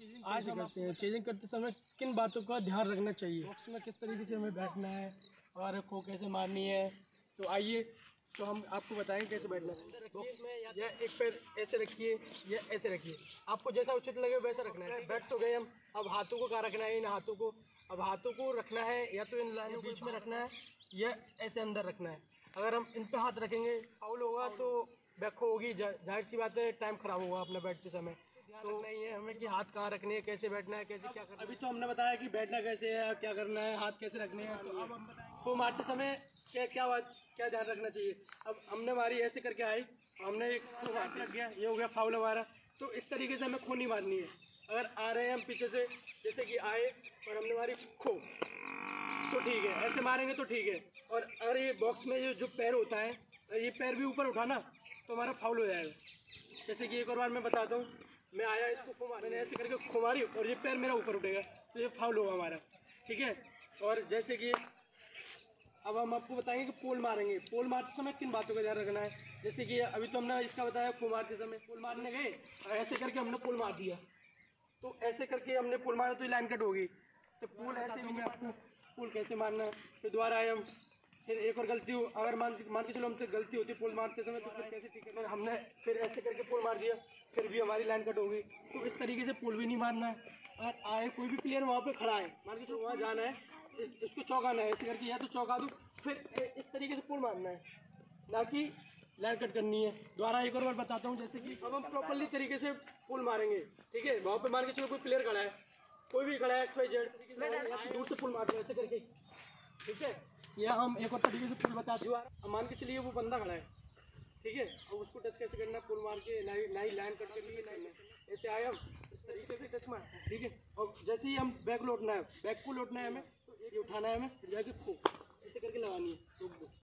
आज करते हैं? चेजिंग करते समय किन बातों का ध्यान रखना चाहिए? बॉक्स में किस तरीके से हमें बैठना है और को कैसे मारनी है? तो आइए तो हम आपको बताएँगे कैसे बैठना है। बॉक्स में या एक पैर ऐसे रखिए या ऐसे रखिए। आपको जैसा उचित लगे वैसा रखना है। बैठ तो गए हम। अब हाथों को कहाँ रखना है? इन हाथों को। अब हाथों को रखना है या तो इन लाइनों के बीच में रखना है। या ऐसे अंदर रखना है। अगर हम इन पे हाथ रखेंगे फाउल होगा तो बैको होगी। ज़ाहिर सी बात है टाइम खराब होगा अपना बैठते समय। तो नहीं है हमें कि हाथ कहाँ रखने हैं कैसे बैठना है कैसे क्या करना है। अभी तो हमने बताया कि बैठना कैसे है क्या करना है हाथ कैसे रखने हैं तो अब हम तो मारते समय क्या क्या बात क्या ध्यान रखना चाहिए? अब हमने मारी ऐसे करके आई हमने एक हाथ रख गया ये हो गया फाउल हमारा। तो इस तरीके से हमें खो नहीं मारनी है। अगर आ रहे हैं हम पीछे से जैसे कि आए और हमने मारी खो तो ठीक है। ऐसे मारेंगे तो ठीक है। और अगर ये बॉक्स में जो पैर होता है ये पैर भी ऊपर उठाना तो हमारा फाउल हो जाएगा। जैसे कि एक और बार मैं बताता हूँ मैं आया इसको खो मार मैंने ऐसे करके खो मारी और ये पैर मेरा ऊपर उठेगा तो ये फाउल होगा हमारा, ठीक है? और जैसे कि अब हम आपको बताएँगे कि पोल मारेंगे। पोल मारते समय किन बातों का ध्यान रखना है? जैसे कि अभी तो हमने इसका बताया खो मारते समय पोल मारने गए और ऐसे करके हमने पोल मार दिया। तो ऐसे करके हमने पुल मारा तो लाइन कट होगी तो पुल ऐसे भी आपको। पुल कैसे मारना है? फिर दोबारा आए हम। फिर एक और गलती हो अगर मान मान के चलो हमसे गलती होती पुल मारते समय तो फिर कैसे ठीक करना है? हमने फिर ऐसे करके पुल मार दिया फिर भी हमारी लाइन कट हो गई। तो इस तरीके से पुल भी नहीं मारना है। अगर आए कोई भी प्लेयर वहाँ पे खड़ा है मान के चलो वहाँ जाना है इस, इसको चौकाना है ऐसे करके या तो चौका दो फिर इस तरीके से पुल मारना है। ना कि लाइन कट करनी है। दोबारा एक और बार बताता हूँ जैसे कि अब हम प्रॉपरली तरीके से पुल मारेंगे ठीक है? वहाँ पर मार के चलो कोई प्लेयर खड़ा है कोई भी खड़ा है एक्स वाई जेड दूर से पुल मारते हैं ऐसे करके। ठीक है? या हम एक और तरीके से पुल बता हम मान के चलिए, वो बंदा खड़ा है। ठीक है? अब उसको टच कैसे करना है? पुल मार के लाइन लाइन कट कर लिए लाइन ऐसे आए हम, इस तरीके से टच मार। ठीक है? और जैसे ही हम बैक लौटना है बैक को लौटना है हमें तो ये उठाना है हमें जाके ऐसे करके लगानी है। दो।